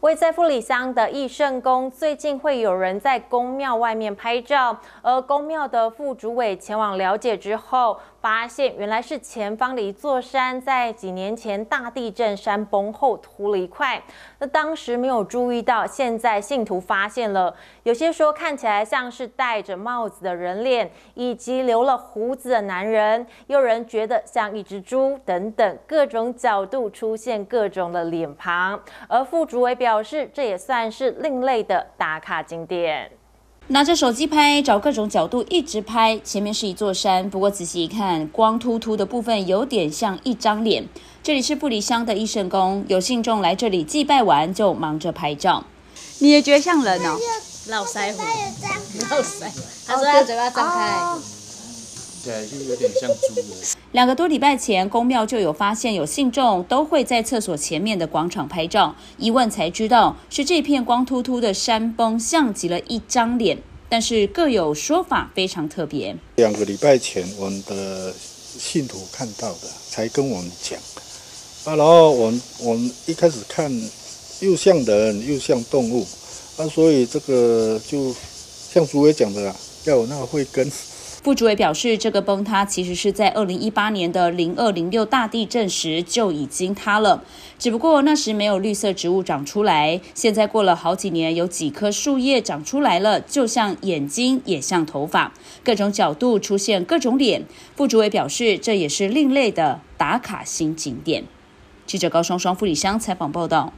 位在富里乡的义圣宫，最近会有人在宫庙外面拍照，而宫庙的副主委前往了解之后。发现原来是前方的一座山，在几年前大地震山崩后秃了一块。那当时没有注意到，现在信徒发现了。有些说看起来像是戴着帽子的人脸，以及留了胡子的男人。有人觉得像一只猪等等，各种角度出现各种的脸庞。而副主委表示，这也算是另类的打卡景点。拿着手机拍，找各种角度一直拍。前面是一座山，不过仔细一看，光秃秃的部分有点像一张脸。这里是布里乡的益圣宫，有信众来这里祭拜完就忙着拍照。你也觉得像人哦？络腮胡，络腮，他说他嘴巴张开。对，就有点像猪。两个多礼拜前，公庙就有发现有信众都会在厕所前面的广场拍照，一问才知道是这片光秃秃的山崩像极了一张脸，但是各有说法，非常特别。两个礼拜前，我们的信徒看到的，才跟我们讲啊，然后我们我们一开始看又像人又像动物啊，所以这个就像主委讲的啦，要有那个慧根。副主委表示，这个崩塌其实是在二零一八年的零二零六大地震时就已经塌了，只不过那时没有绿色植物长出来。现在过了好几年，有几棵树叶长出来了，就像眼睛，也像头发，各种角度出现各种脸。副主委表示，这也是另类的打卡新景点。记者高双双、傅里香采访报道。